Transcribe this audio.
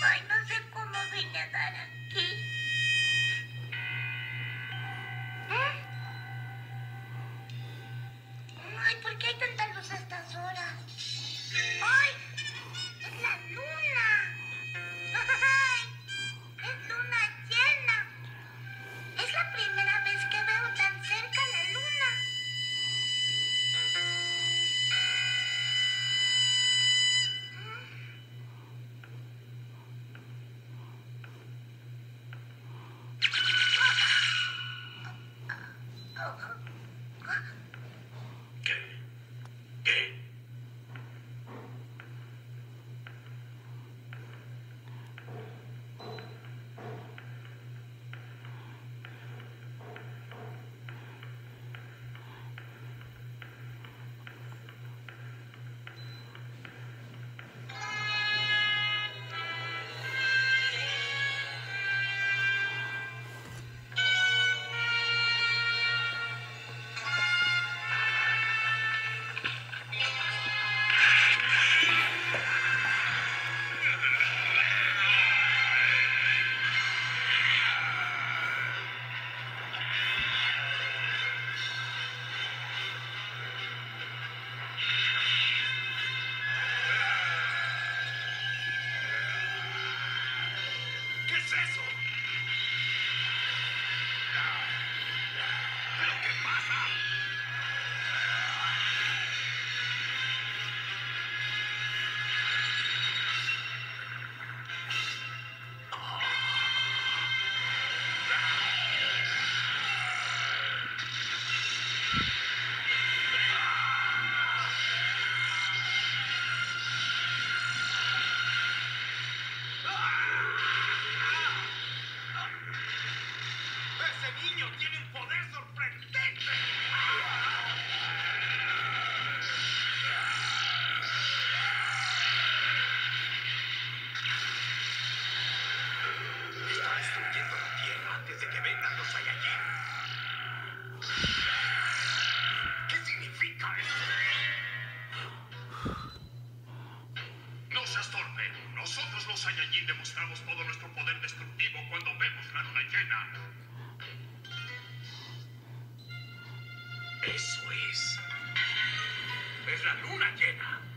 Ay, no sé cómo vine a dar aquí. los Saiyajin demostramos todo nuestro poder destructivo cuando vemos la luna llena. Eso es. Es la luna llena.